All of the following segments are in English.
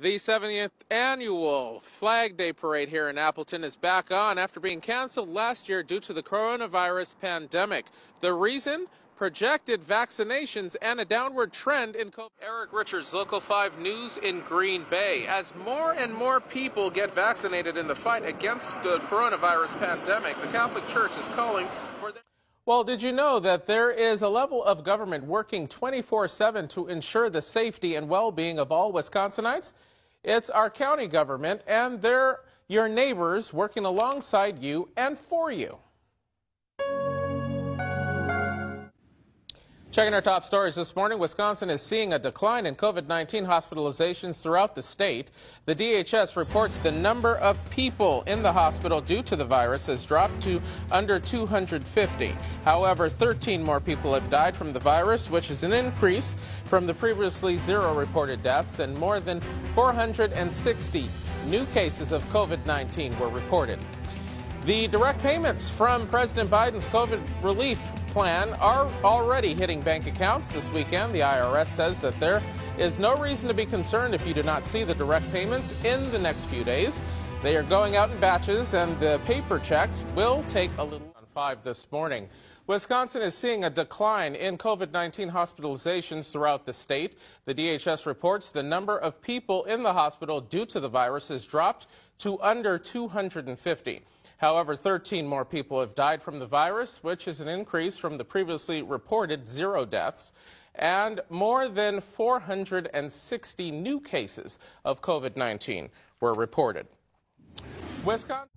The 70th annual Flag Day Parade here in Appleton is back on after being canceled last year due to the coronavirus pandemic. The reason? Projected vaccinations and a downward trend in COVID. Eric Richards, Local 5 News in Green Bay. As more and more people get vaccinated in the fight against the coronavirus pandemic, the Catholic Church is calling for well, did you know that there is a level of government working 24 7 to ensure the safety and well being of all Wisconsinites? It's our county government, and they're your neighbors working alongside you and for you. Checking our top stories this morning, Wisconsin is seeing a decline in COVID-19 hospitalizations throughout the state. The DHS reports the number of people in the hospital due to the virus has dropped to under 250. However, 13 more people have died from the virus, which is an increase from the previously zero reported deaths, and more than 460 new cases of COVID-19 were reported. The direct payments from President Biden's COVID relief plan are already hitting bank accounts this weekend. The IRS says that there is no reason to be concerned if you do not see the direct payments in the next few days. They are going out in batches, and the paper checks will take a little on 5 this morning. Wisconsin is seeing a decline in COVID 19 hospitalizations throughout the state. The DHS reports the number of people in the hospital due to the virus has dropped to under 250. However, 13 more people have died from the virus, which is an increase from the previously reported zero deaths. And more than 460 new cases of COVID 19 were reported. Wisconsin.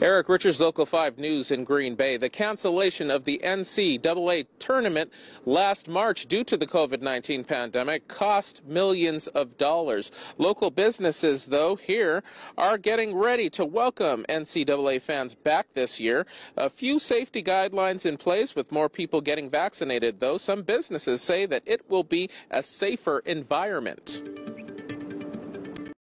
Eric Richards, Local 5 News in Green Bay. The cancellation of the NCAA tournament last March due to the COVID-19 pandemic cost millions of dollars. Local businesses, though, here are getting ready to welcome NCAA fans back this year. A few safety guidelines in place with more people getting vaccinated, though. Some businesses say that it will be a safer environment.